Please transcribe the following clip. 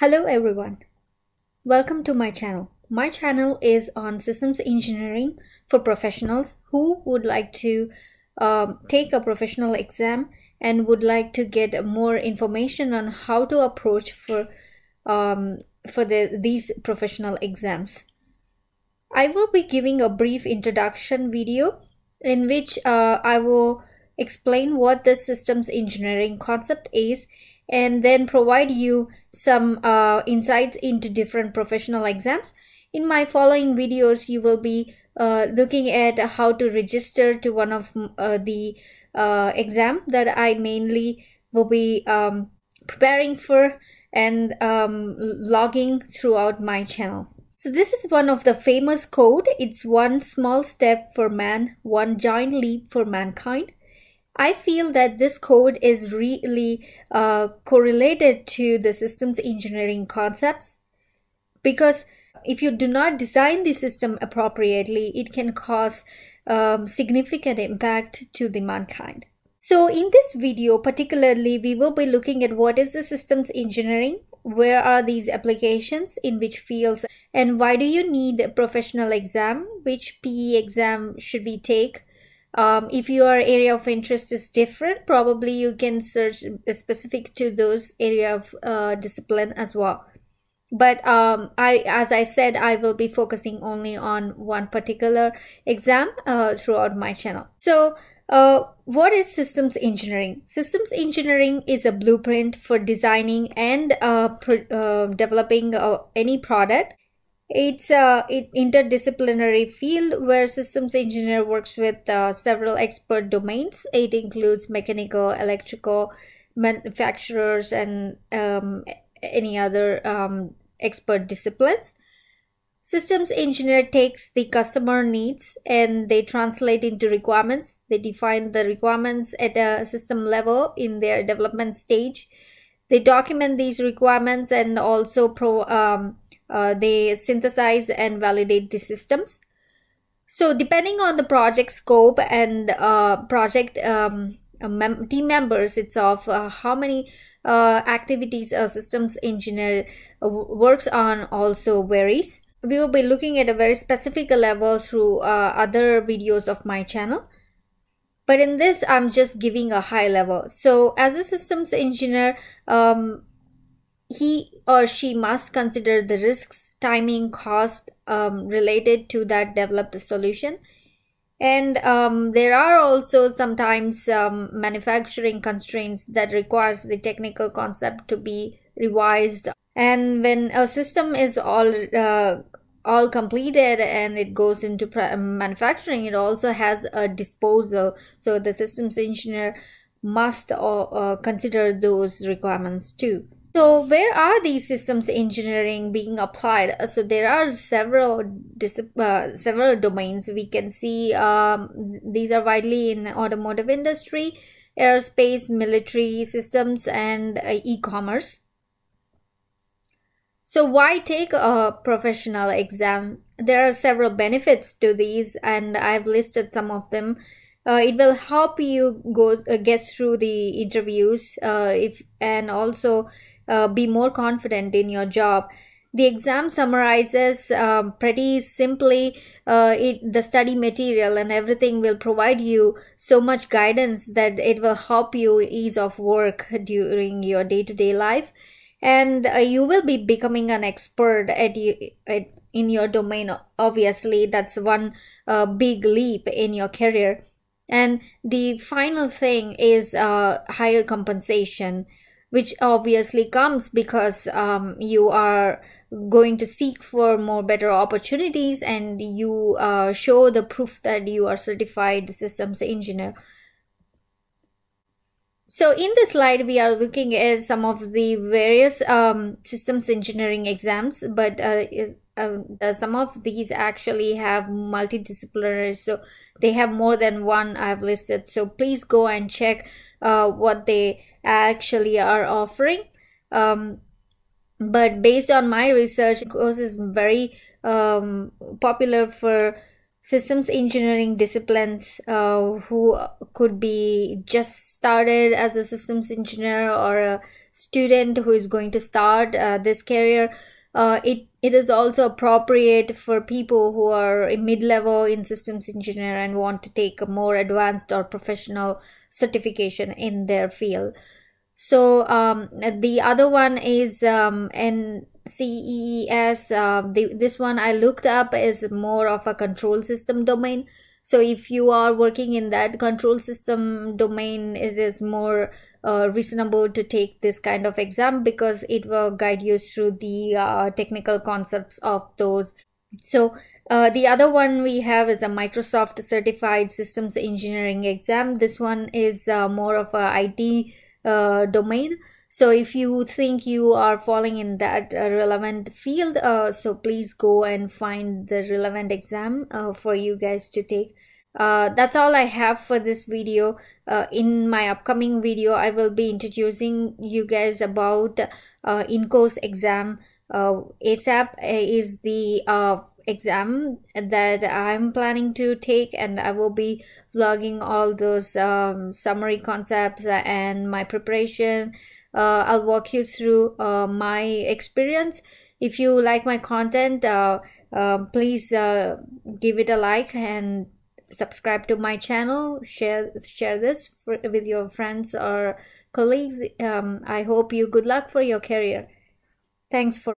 Hello everyone. Welcome to my channel. My channel is on systems engineering for professionals who would like to um, take a professional exam and would like to get more information on how to approach for um, for the these professional exams. I will be giving a brief introduction video in which uh, I will explain what the systems engineering concept is and then provide you some uh, insights into different professional exams. In my following videos, you will be uh, looking at how to register to one of uh, the uh, exam that I mainly will be um, preparing for and um, logging throughout my channel. So this is one of the famous code. It's one small step for man, one giant leap for mankind. I feel that this code is really uh, correlated to the systems engineering concepts because if you do not design the system appropriately, it can cause um, significant impact to the mankind. So in this video, particularly, we will be looking at what is the systems engineering, where are these applications, in which fields, and why do you need a professional exam, which PE exam should we take, um, if your area of interest is different probably you can search specific to those area of uh, discipline as well but um, I, as I said, I will be focusing only on one particular exam uh, throughout my channel. So, uh, what is systems engineering? Systems engineering is a blueprint for designing and uh, uh developing uh, any product it's a interdisciplinary field where systems engineer works with uh, several expert domains. It includes mechanical, electrical, manufacturers, and um, any other um, expert disciplines. Systems engineer takes the customer needs and they translate into requirements. They define the requirements at a system level in their development stage. They document these requirements and also pro, um, uh, they synthesize and validate the systems. So depending on the project scope and uh, project um, mem team members itself uh, how many uh, activities a systems engineer uh, works on also varies. We will be looking at a very specific level through other videos of my channel. But in this i'm just giving a high level. So as a systems engineer um, he or she must consider the risks, timing, cost um, related to that developed solution. And um, there are also sometimes um, manufacturing constraints that requires the technical concept to be revised. And when a system is all uh, all completed and it goes into manufacturing, it also has a disposal. So the systems engineer must uh, uh, consider those requirements too. So where are these systems engineering being applied? Uh, so there are several uh, several domains we can see. Um, these are widely in automotive industry, aerospace, military systems, and uh, e-commerce. So why take a professional exam? There are several benefits to these, and I've listed some of them. Uh, it will help you go uh, get through the interviews uh, if and also uh, be more confident in your job. The exam summarizes um, pretty simply uh, it, the study material and everything will provide you so much guidance that it will help you ease of work during your day-to-day life. And uh, you will be becoming an expert at, at in your domain obviously. That's one uh, big leap in your career. And the final thing is uh, higher compensation which obviously comes because um, you are going to seek for more better opportunities and you uh, show the proof that you are certified systems engineer. So in this slide we are looking at some of the various um, systems engineering exams but uh, uh, some of these actually have multidisciplinary so they have more than one i've listed. So please go and check uh, what they actually are offering. Um, but based on my research INCOSE is very um, popular for systems engineering disciplines uh, who could be just started as a systems engineer or a student who is going to start uh, this career uh, it it is also appropriate for people who are mid-level in systems engineer and want to take a more advanced or professional certification in their field so um, the other one is um, NCEES. Uh, the, this one I looked up is more of a control system domain. So if you are working in that control system domain, it is more uh, reasonable to take this kind of exam because it will guide you through the uh, technical concepts of those. So uh, the other one we have is a Microsoft Certified Systems Engineering exam. This one is uh, more of a IT uh, domain so if you think you are falling in that uh, relevant field uh, so please go and find the relevant exam uh, for you guys to take uh, that's all I have for this video. Uh, in my upcoming video, I will be introducing you guys about uh, INCOSE exam. Uh, ASEP is the uh, exam that I'm planning to take and I will be vlogging all those um, summary concepts and my preparation. Uh, I'll walk you through uh, my experience. If you like my content, uh, um, please uh, give it a like and subscribe to my channel. Share share this for, with your friends or colleagues. Um, I hope you good luck for your career. Thanks for